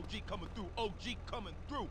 OG coming through. OG coming through.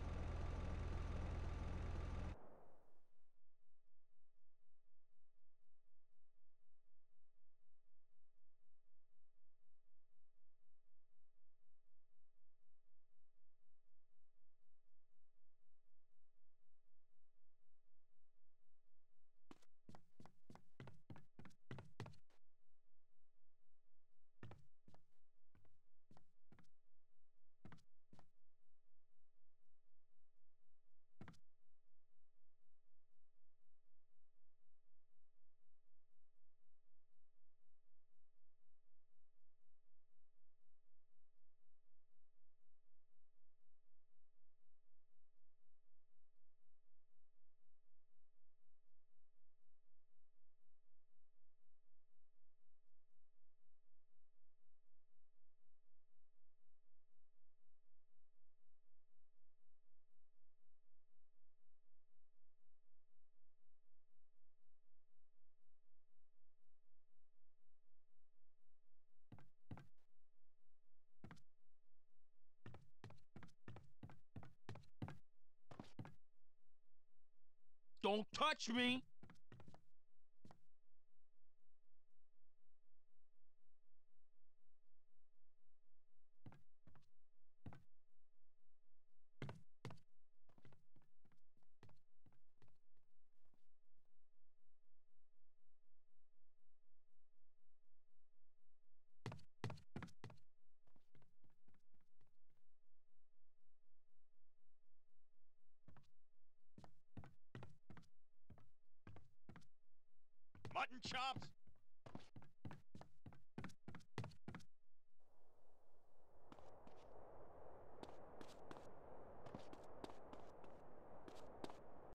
Don't touch me! Mutton chops?